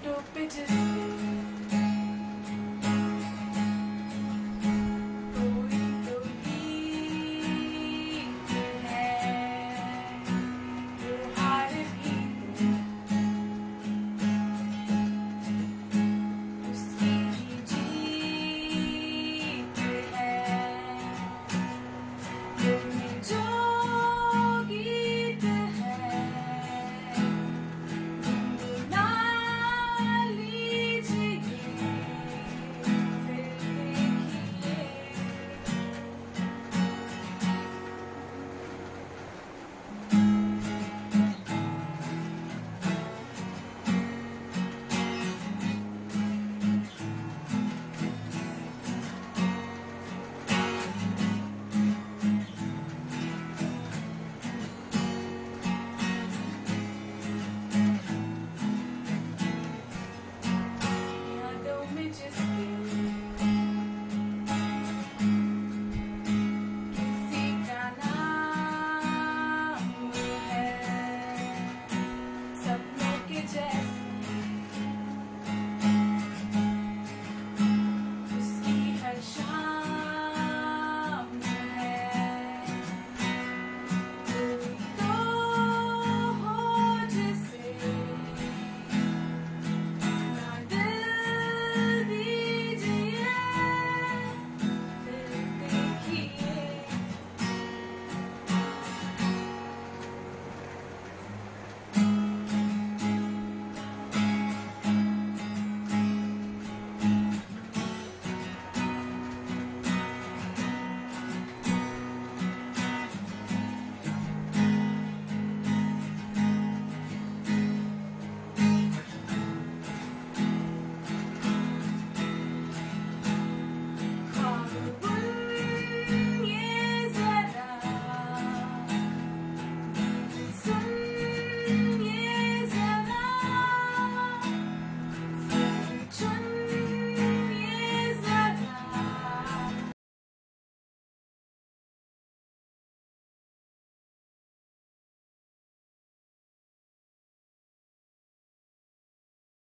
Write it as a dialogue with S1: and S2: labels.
S1: photo bitches.